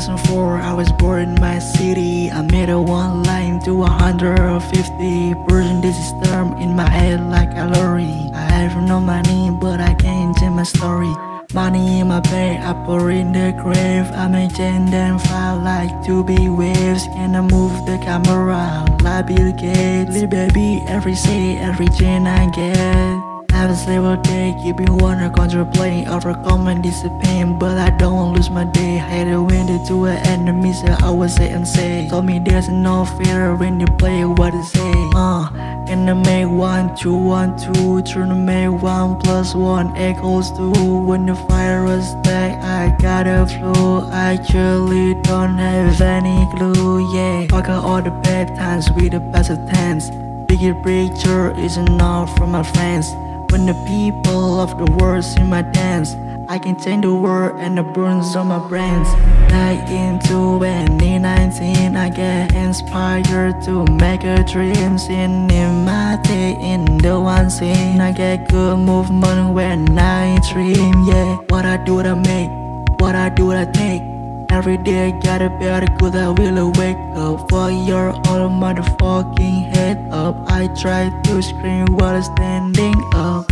2004, I was born in my city. I made a one line to 150 version. This is term in my head like a lorry. I have no money, but I can change my story. Money in my bag, I pour in the grave. I change them fly like to be waves. And I move the camera like Bill Gates. Little baby, every city, every chain I get. Every single day, keeping wanna contemplating overcoming this pain, but I don't want lose my day. Hate the wind to an enemy, so I would say and say. Told me there's no fear when you play what it say. Uh, and I make one, two, one, two, trying to make one plus one equals two. When the fire was back, I got a flu. I actually don't have any clue, yeah. Fuck all the bad times with the best of tense. Bigger picture is enough from my friends. When the people of the world see my dance, I can change the world and the burns on my brains. Like in 2019, I get inspired to make a dream. Seeing in my day in the one scene, I get good movement when I dream. Yeah, what I do, I make. What I do, I take. Every day I gotta better good I will wake up For your old motherfucking head up. I try to scream while standing up